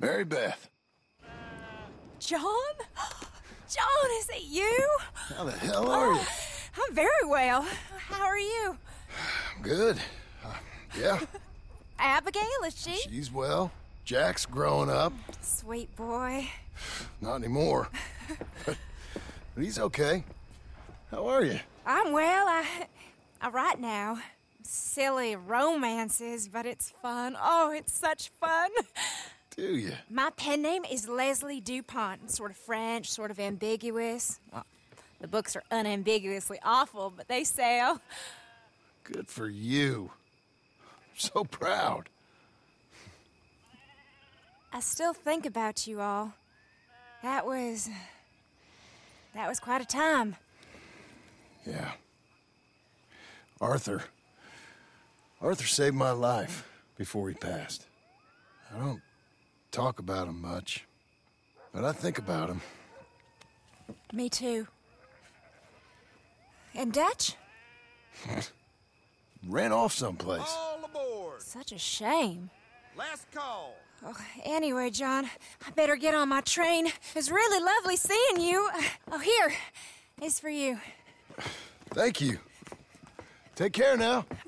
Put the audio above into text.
Mary Beth, John? John, is it you? how the hell are you? I'm very well. How are you? I'm Good. Uh, yeah, Abigail, is she? she's well. Jack's growing up. Sweet boy. Not anymore. but, but he's okay. How are you? I'm well. I, I write now. Silly romances, but it's fun. Oh, it's such fun. Do you? My pen name is Leslie Dupont. Sort of French, sort of ambiguous. Well, the books are unambiguously awful, but they sell. Good for you. I'm So proud. I still think about you all. That was. That was quite a time. Yeah. Arthur. Arthur saved my life before he passed. I don't talk about him much, but I think about him. Me too. And Dutch? Ran off someplace. All aboard! Such a shame. Last call! Oh, anyway, John, I better get on my train. It's really lovely seeing you. Oh, here. It's for you. Thank you. Take care now. Bye!